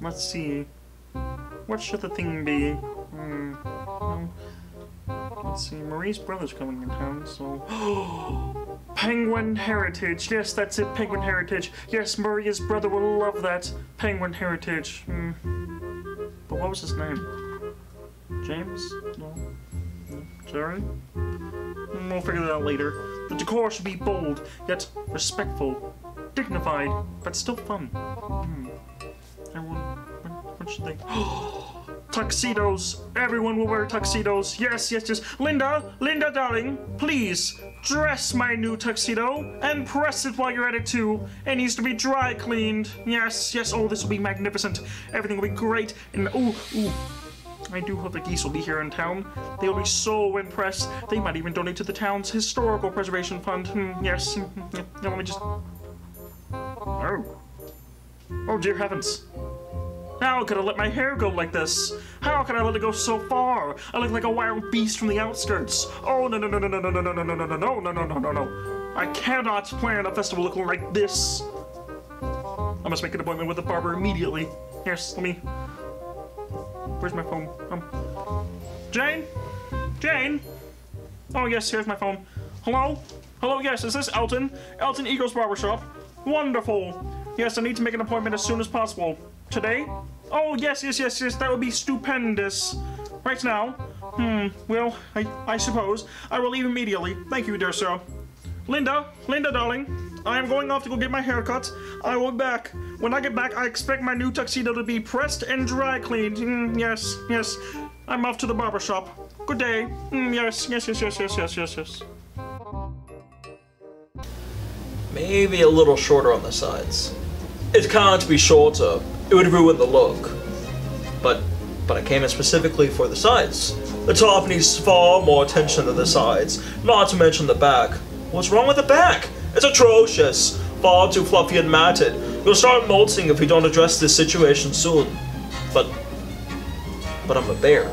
let's see. What should the thing be? Hmm. um, Let's see. Marie's brother's coming in town, so. Penguin Heritage. Yes, that's it. Penguin Heritage. Yes, Maria's brother will love that. Penguin Heritage. Hmm. But what was his name? James? No. no. Jerry? Hmm, We'll figure that out later. The decor should be bold, yet respectful, dignified, but still fun. Hmm. Everyone, what, should they? tuxedos! Everyone will wear tuxedos. Yes, yes, yes. Linda, Linda, darling, please dress my new tuxedo and press it while you're at it too. It needs to be dry cleaned. Yes, yes. Oh, this will be magnificent. Everything will be great. And ooh, ooh. I do hope the geese will be here in town. They'll be so impressed. They might even donate to the town's historical preservation fund. Hmm, yes. Hmm, yeah, yeah, let me just. Oh. Oh, dear heavens. How could I let my hair go like this? How could I let it go so far? I look like a wild beast from the outskirts. Oh no no no no no no no no no no no no no no no no no! I cannot plan a festival looking like this. I must make an appointment with the barber immediately. Yes, let me. Where's my phone? Um, Jane, Jane. Oh yes, here's my phone. Hello, hello. Yes, is this Elton? Elton Eagles Barbershop. Wonderful. Yes, I need to make an appointment as soon as possible. Today? Oh, yes, yes, yes, yes, that would be stupendous. Right now? Hmm, well, I, I suppose. I will leave immediately. Thank you, dear sir. Linda, Linda, darling, I am going off to go get my hair cut. I will be back. When I get back, I expect my new tuxedo to be pressed and dry cleaned. Mm, yes, yes. I'm off to the barber shop. Good day. Mm, yes, yes, yes, yes, yes, yes, yes, yes. Maybe a little shorter on the sides. It can't be shorter. It would ruin the look. But but I came in specifically for the sides. The top needs far more attention than the sides, not to mention the back. What's wrong with the back? It's atrocious. Far too fluffy and matted. You'll start molting if we don't address this situation soon. But but I'm a bear.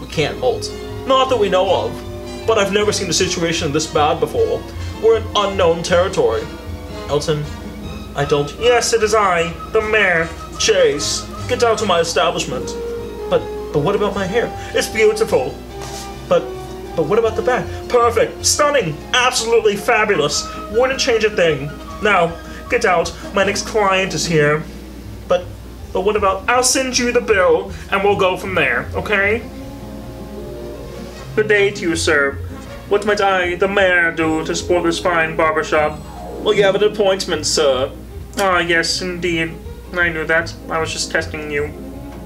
We can't molt. Not that we know of. But I've never seen a situation this bad before. We're in unknown territory. Elton, I don't. Yes, it is I, the mayor. Chase, get out to my establishment. But but what about my hair? It's beautiful. But but what about the back? Perfect, stunning, absolutely fabulous. Wouldn't change a thing. Now, get out. My next client is here. But but what about I'll send you the bill and we'll go from there, okay? Good day to you, sir. What might I, the mayor, do to support this fine barbershop? Well, you have an appointment, sir. Ah, yes, indeed. I knew that. I was just testing you.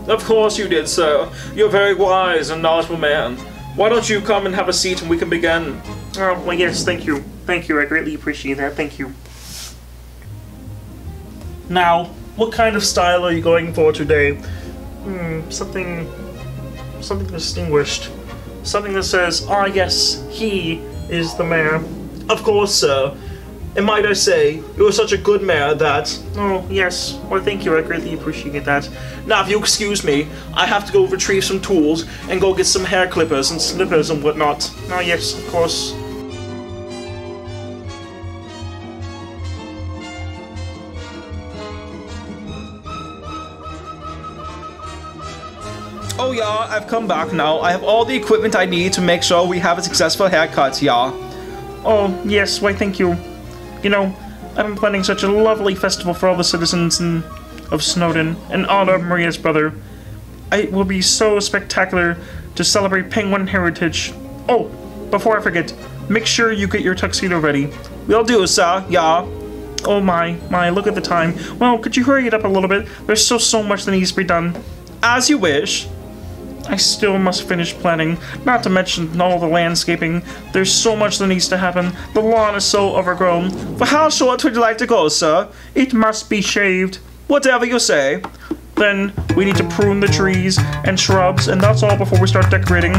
Of course you did, sir. You're a very wise and knowledgeable man. Why don't you come and have a seat and we can begin? Oh, well, yes, thank you. Thank you, I greatly appreciate that. Thank you. Now, what kind of style are you going for today? Hmm, something. something distinguished. Something that says, ah, yes, he is the mayor. Of course, sir. And might I say, you are such a good mayor that. Oh, yes. Well, thank you. I greatly appreciate that. Now, if you excuse me, I have to go retrieve some tools and go get some hair clippers and snippers and whatnot. Oh, yes, of course. Oh yeah, I've come back now. I have all the equipment I need to make sure we have a successful haircut, yeah. Oh, yes, why, thank you. You know, I've been planning such a lovely festival for all the citizens of Snowden in honor of Maria's brother. It will be so spectacular to celebrate penguin heritage. Oh, before I forget, make sure you get your tuxedo ready. We'll do, sir, yeah. Oh my, my, look at the time. Well, could you hurry it up a little bit? There's still so much that needs to be done. As you wish. I still must finish planning, not to mention all the landscaping. There's so much that needs to happen. The lawn is so overgrown. For how short would you like to go, sir? It must be shaved. Whatever you say. Then we need to prune the trees and shrubs, and that's all before we start decorating.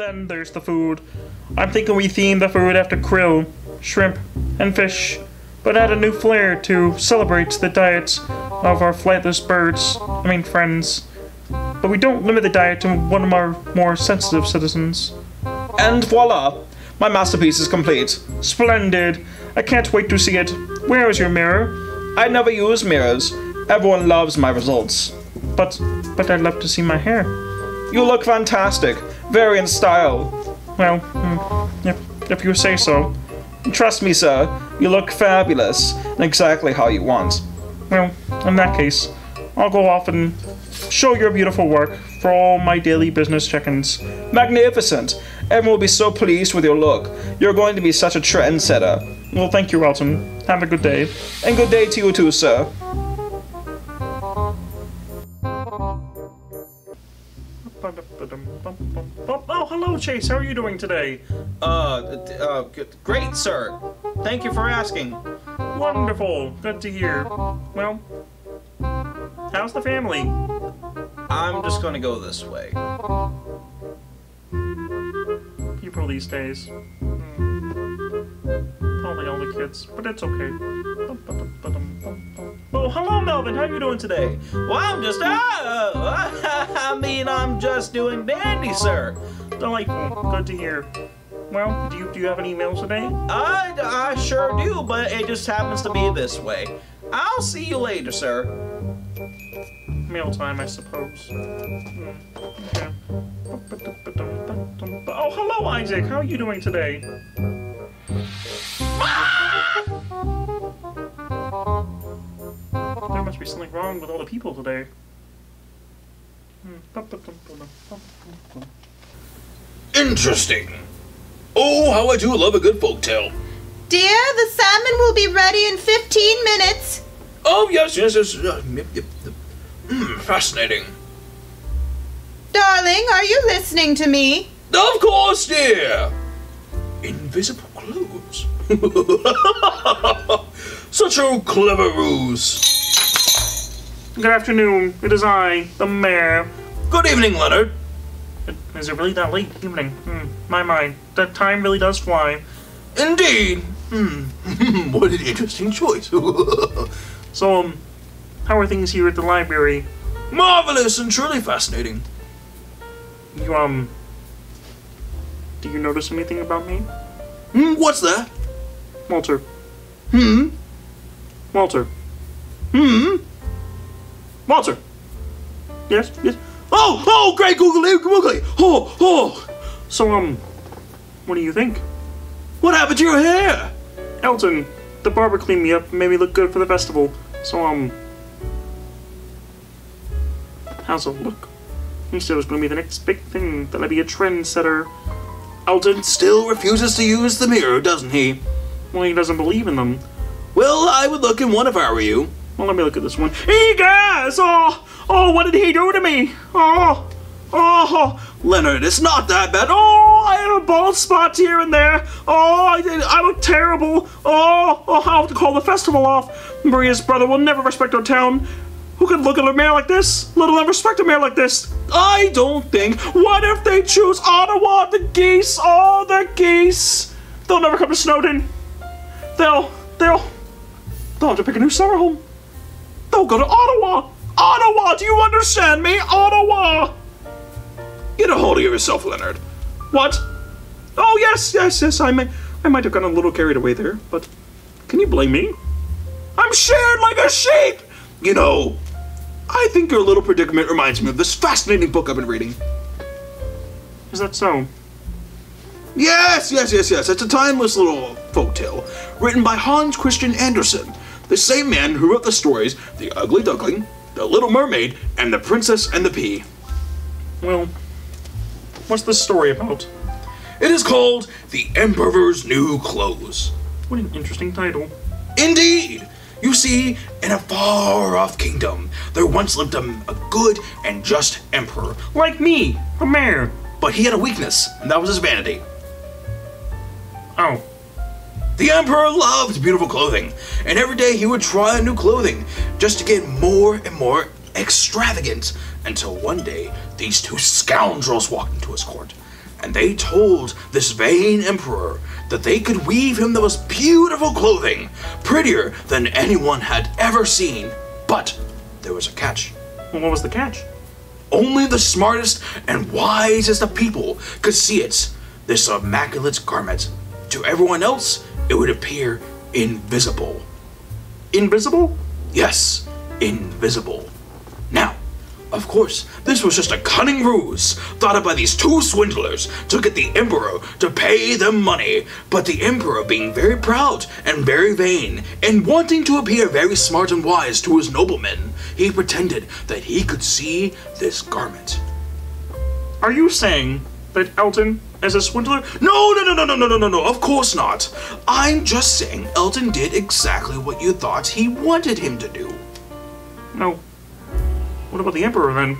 Then there's the food. I'm thinking we theme the food after krill, shrimp, and fish, but add a new flair to celebrate the diet of our flightless birds, I mean friends. But we don't limit the diet to one of our more sensitive citizens. And voila! My masterpiece is complete. Splendid! I can't wait to see it. Where is your mirror? I never use mirrors. Everyone loves my results. But, but I'd love to see my hair. You look fantastic. Very in style. Well, hmm, if, if you say so. Trust me, sir. You look fabulous. and Exactly how you want. Well, in that case, I'll go off and show your beautiful work for all my daily business check-ins. Magnificent. Everyone will be so pleased with your look. You're going to be such a trendsetter. Well, thank you, Elton. Have a good day. And good day to you too, sir. Oh, hello, Chase. How are you doing today? Uh, uh, great, sir. Thank you for asking. Wonderful. Good to hear. Well, how's the family? I'm just gonna go this way. People these days. Hmm. Probably all the kids, but it's okay. Oh, hello, Melvin. How you doing today? Well, I'm just, uh, I mean, I'm just doing dandy, sir. Delightful. Good to hear. Well, do you do you have any emails today? I, I sure do, but it just happens to be this way. I'll see you later, sir. Mail time, I suppose. Hmm, Okay. Oh, hello, Isaac. How are you doing today? There must be something wrong with all the people today. Hmm. Interesting. Oh, how I do love a good folktale. Dear, the salmon will be ready in 15 minutes. Oh, yes, yes, yes. Hmm, fascinating. Darling, are you listening to me? Of course, dear. Invisible clothes. Such a clever ruse. Good afternoon. It is I, the mayor. Good evening, Leonard. Is it really that late evening? Hmm. My mind. That time really does fly. Indeed. Hmm. what an interesting choice. So, um, how are things here at the library? Marvelous and truly fascinating. You, um, do you notice anything about me? Hmm, what's that? Walter. Hmm? Walter. Hmm? Walter! Yes, yes. Oh, oh, great googly googly. Oh, oh. So, um, what do you think? What happened to your hair? Elton, the barber cleaned me up and made me look good for the festival. So, um, how's it look? He said it was going to be the next big thing, that I'd be a trendsetter. Elton, Still refuses to use the mirror, doesn't he? well, he doesn't believe in them. Well, I would look in one if I were you. Well, let me look at this one. He guys! Oh, oh, what did he do to me? Oh, oh, Leonard, it's not that bad. oh, I have a bald spot here and there. Oh, I did, I look terrible. Oh, oh, I'll have to call the festival off. Maria's brother will never respect our town. Who could look at a mayor like this? Let alone respect a mayor like this? I don't think. What if they choose Ottawa? The geese. Oh, the geese. They'll never come to Snowden. They'll, they'll, they'll have to pick a new summer home. They'll go to Ottawa. Ottawa, do you understand me? Ottawa. Get a hold of yourself, Leonard. What? Oh yes, yes, yes. I may, I might have gotten a little carried away there, but can you blame me? I'm shared like a sheep. You know, I think your little predicament reminds me of this fascinating book I've been reading. Is that so? Yes, yes, yes, yes. It's a timeless little folktale written by Hans Christian Andersen, the same man who wrote the stories The Ugly Duckling, The Little Mermaid, and The Princess and the Pea. Well, what's the story about? It is called The Emperor's New Clothes. What an interesting title. Indeed! You see, in a far off kingdom, there once lived a, a good and just emperor, Like me, the mayor. but he had a weakness, and that was his vanity. Oh, The emperor loved beautiful clothing, and every day he would try on new clothing just to get more and more extravagant until one day these two scoundrels walked into his court and they told this vain emperor that they could weave him the most beautiful clothing, prettier than anyone had ever seen. But there was a catch. Well, what was the catch? Only the smartest and wisest of people could see it. This immaculate garment. To everyone else, it would appear invisible. Invisible? Yes, invisible. Now, of course, this was just a cunning ruse thought up by these two swindlers to get the Emperor to pay them money. But the Emperor, being very proud and very vain, and wanting to appear very smart and wise to his noblemen, he pretended that he could see this garment. Are you saying that Elton, as a swindler, No, no, no, no, no, no, no, no, no, of course not. I'm just saying Elton did exactly what you thought he wanted him to do. no. What about the Emperor then?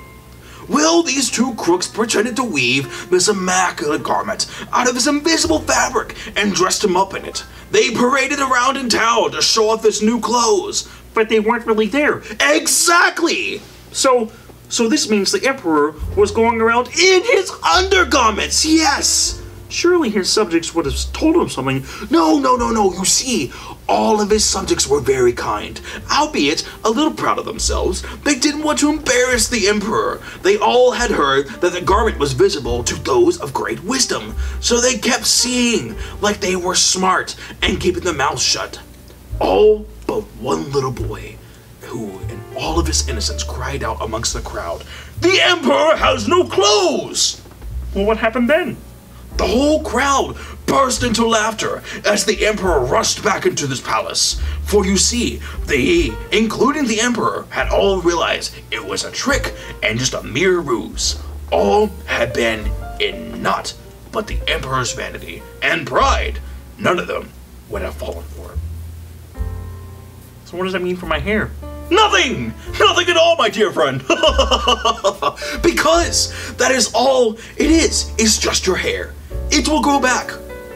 Well, these two crooks pretended to weave this immaculate garment out of this invisible fabric and dressed him up in it. They paraded around in town to show off his new clothes. But they weren't really there. Exactly! So, so this means the Emperor was going around In his undergarments, yes! Surely his subjects would have told him something. No, no, no, no, you see, all of his subjects were very kind, albeit a little proud of themselves. They didn't want to embarrass the Emperor. They all had heard that the garment was visible to those of great wisdom, so they kept seeing like they were smart and keeping their mouths shut. All but one little boy, who, all of his innocence, cried out amongst the crowd, The Emperor has no clothes! Well, what happened then? The whole crowd burst into laughter as the Emperor rushed back into this palace. For you see, they, including the Emperor, had all realized it was a trick and just a mere ruse. All had been in naught but the Emperor's vanity and pride. None of them would have fallen for it. So what does that mean for my hair? Nothing! Nothing at all, my dear friend! because that is all it is, It's just your hair. It will grow back.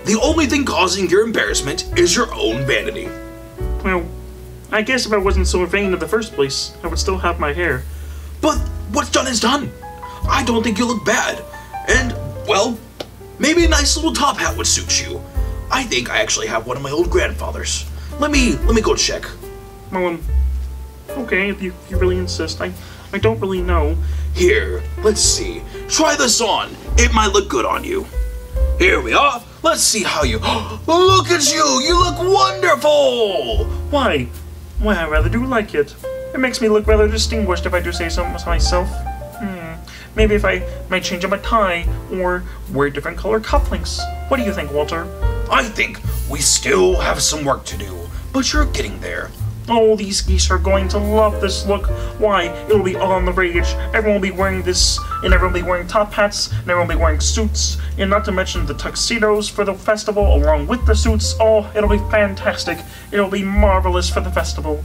The only thing causing your embarrassment is your own vanity. Well, I guess if I wasn't so vain in the first place, I would still have my hair. But what's done is done. I don't think you look bad. And, well, maybe a nice little top hat would suit you. I think I actually have one of my old grandfather's. Let me let me go check. Well, um, okay, if you, if you really insist. I, I don't really know. Here, let's see. Try this on. It might look good on you. Here we are. Let's see how you. look at you! You look wonderful! Why? Why, I rather do like it. It makes me look rather distinguished if I do say so myself. Hmm. Maybe if I might change up my tie or wear different color cufflinks. What do you think, Walter? I think we still have some work to do, but you're getting there. Oh, these geese are going to love this look. Why? It'll be all on the rage. Everyone will be wearing this, and everyone will be wearing top hats, and everyone will be wearing suits, and not to mention the tuxedos for the festival along with the suits. Oh, it'll be fantastic. It'll be marvelous for the festival.